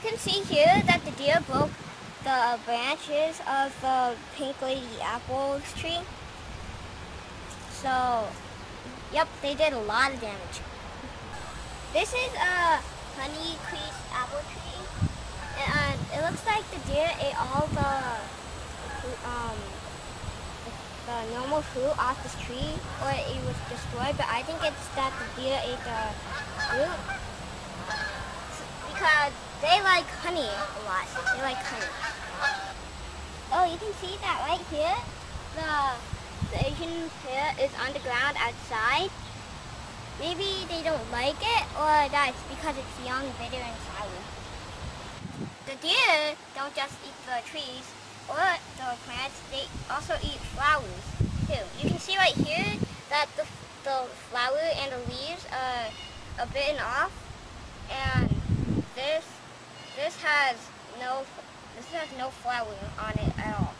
can see here that the deer broke the branches of the pink lady apple tree. So, yep, they did a lot of damage. This is a honey creek apple tree. And uh, it looks like the deer ate all the um, the normal fruit off this tree or it was destroyed, but I think it's that the deer ate the fruit they like honey a lot. They like honey. Oh, you can see that right here. The, the Asian pear is on the ground outside. Maybe they don't like it or that's because it's young, bitter, and sour. The deer don't just eat the trees or the plants, they also eat flowers too. You can see right here that the, the flower and the leaves are a bitten off and this this has no this has no flower on it at all.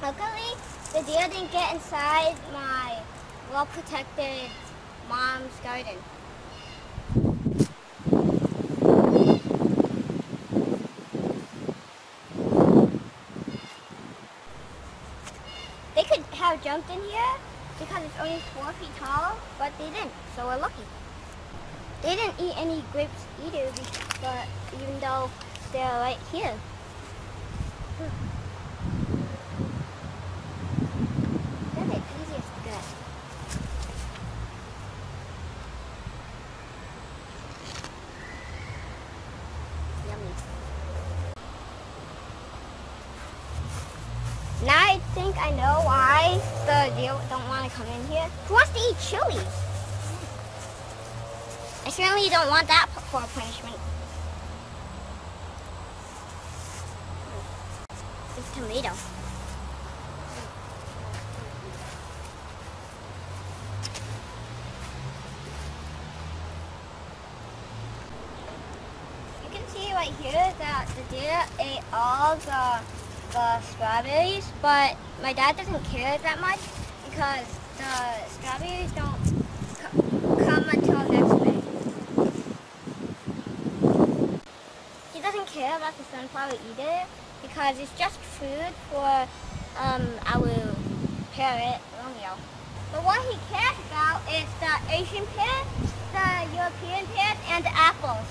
Luckily, the deer didn't get inside my well-protected mom's garden. They could have jumped in here because it's only four feet tall, but they didn't, so we're lucky. They didn't eat any grapes either, but even though they're right here. The easiest to get. Yummy. Now I think I know why the deer don't want to come in here. Who wants to eat chilies? I certainly don't want that for punishment. It's tomato. You can see right here that the deer ate all the, the strawberries, but my dad doesn't care that much because the strawberries doesn't care about the sunflower either because it's just food for um, our parrot, oh, Romeo. But what he cares about is the Asian pear, the European pear, and the apples.